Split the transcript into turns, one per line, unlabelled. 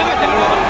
patient